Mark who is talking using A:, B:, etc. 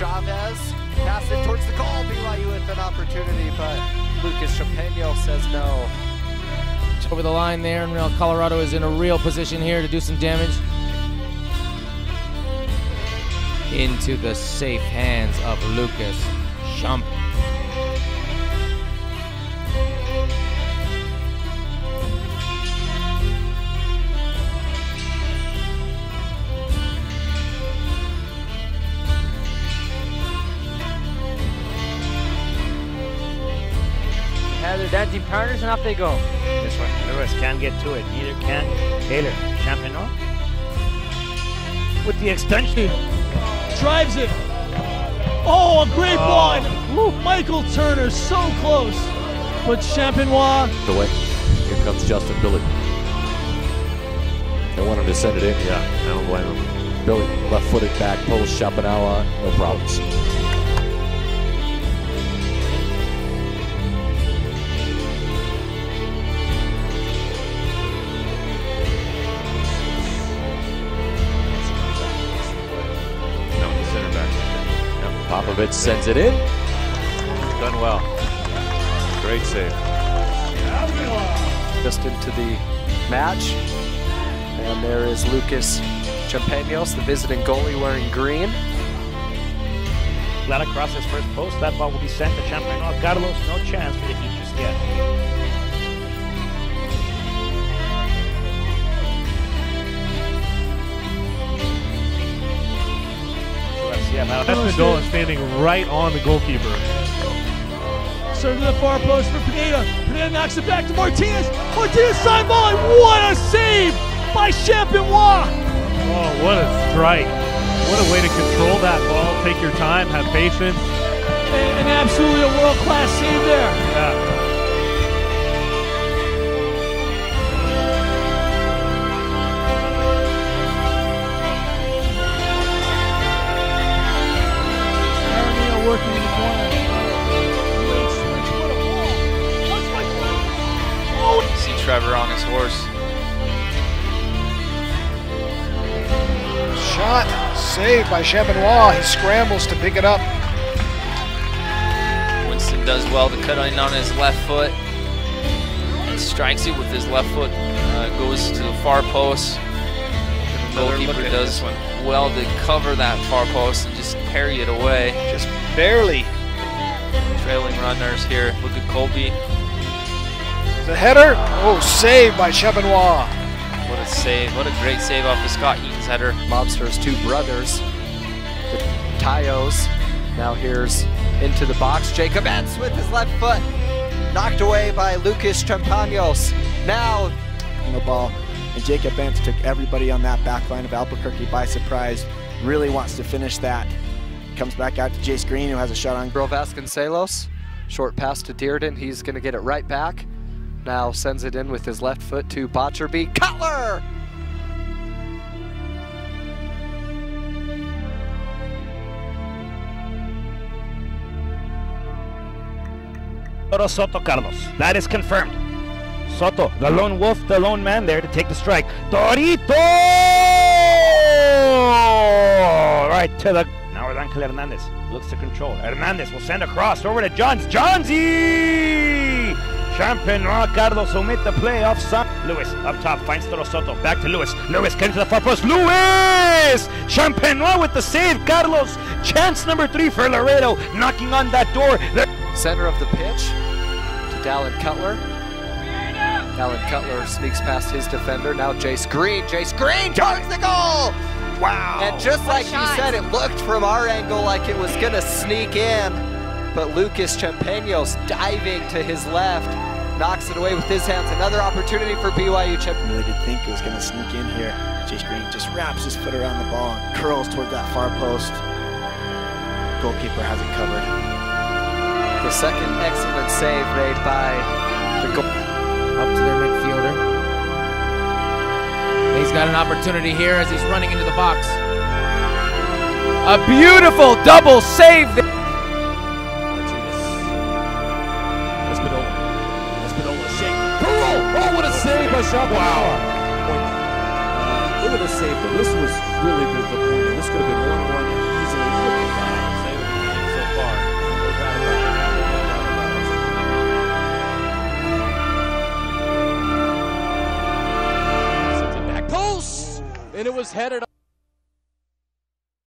A: Chavez. Pass it towards the goal. BYU with an opportunity, but Lucas Champenois says no.
B: Over the line there, and Real Colorado is in a real position here to do some damage. Into the safe hands of Lucas Champ.
C: Have their dancing partners and off they go.
D: This one, Lewis can't get to it. Neither can Taylor. Champenois with the extension.
E: Drives it. Oh, a great
D: Oh.
E: one. Michael Turner so close. But Champenois
F: away. Here comes Justin Billy. They want him to send it in.
D: Yeah, I don't blame him.
F: Billy, left-footed back post, Champenois, no problems.
D: Yep,
F: sends it in.
D: done well. Great save.
A: Just into the match. And there is Lucas Champenois, the visiting goalie wearing green.
D: Flat across his first post. That ball will be sent to Champenois. Carlos, no chance for the Heat just yet. Now.
E: Espindola
G: standing right on the goalkeeper.
E: serves to the far post for Pineda. Pineda knocks it back to Martinez. Martinez side and What a save by Champenois.
G: Oh, what a strike. What a way to control that ball. Take your time, have patience.
E: And absolutely a world class save there.
G: Yeah.
H: See Trevor on his horse.
I: Shot saved by Champenois. He scrambles to pick it up.
H: Winston does well to cut in on his left foot and strikes it with his left foot. Uh, goes to the far post. The goalkeeper does
I: one.
H: well to cover that far post and just parry it away.
I: Just barely.
H: Trailing runners here. Look at Colby.
I: The header. Oh, saved by Champenois.
H: What a save. What a great save off of Scott Eaton's header.
A: Mobster's two brothers, the Tyos. Now here's into the box. Jacob Entz with his left foot. Knocked away by Lucas Champenois. Now
J: the ball. And Jacob Bentz took everybody on that back line of Albuquerque by surprise. Really wants to finish that. Comes back out to Jace Green, who has a shot on
A: Bro Vasconcelos. Short pass to Dearden. He's going to get it right back. Now sends it in with his left foot to Botcherby. Cutler!
D: Soto Carlos. That is confirmed. Soto, the lone wolf, the lone man there to take the strike. Torito! Right to the. Now Ángel Hernandez looks to control. Hernandez will send across over to Johns. Johnsy! Champenois Carlos omit the play offside. Lewis up top finds Toro Soto. Back to Lewis. Lewis getting to the far post. Lewis! Champenois with the save. Carlos. Chance number three for Laredo. Knocking on that door. There-
A: Center of the pitch to Dallin Cutler. Dallin Cutler sneaks past his defender. Now Jace Green. Jace Green charges the goal!
D: Wow.
A: And just like you said, it looked from our angle like it was going to sneak in. But Lucas Champenois diving to his left knocks it away with his hands. Another opportunity for BYU. Champ-
J: really did think it was going to sneak in here. Jace Green just wraps his foot around the ball and curls toward that far post. Goalkeeper has it covered.
A: the second excellent save made by the goal.
B: Up to their midfielder. He's got an opportunity here as he's running into the box. A beautiful double save.
F: Southern wow. Look at the save. but This was really good. The This could have been one one easily. So far. Sends it back post, and it was headed.